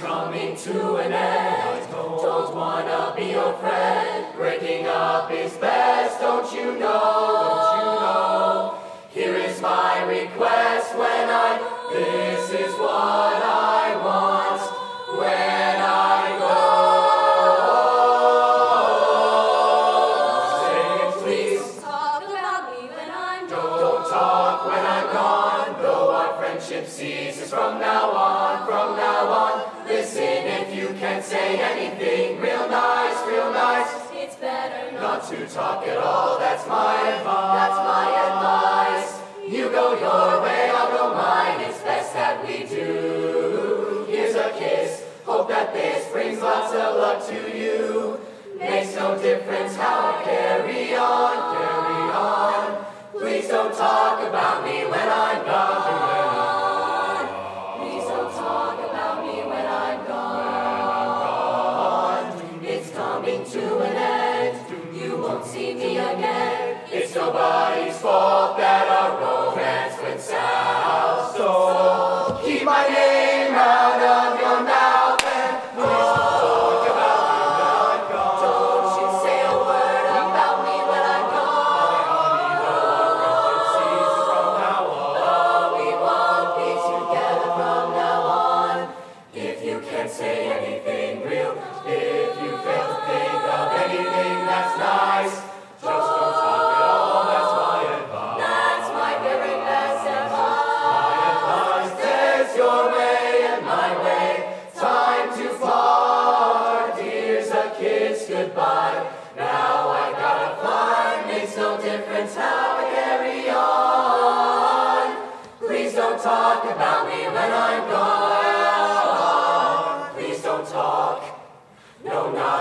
to an end. Don't, don't wanna be your friend. Breaking up is best, don't you know? Don't you know? Here is my request when I. This is what I want when I go. Say it, please. Talk about me when I'm Don't, don't talk when I'm gone, though our friendship ceases from now on, from now on. Listen if you can say anything real nice, real nice. It's better not. Not to talk at all, that's my advice. That's my advice. You go your way, I'll go mine. It's best that we do. Here's a kiss. Hope that this brings lots of luck to you. Makes no difference how I carry on, carry on. Please don't talk about me to an end. You won't see me again. It's nobody's fault that our romance went south. So keep my name talk about me when I'm gone. Please don't talk. No, not.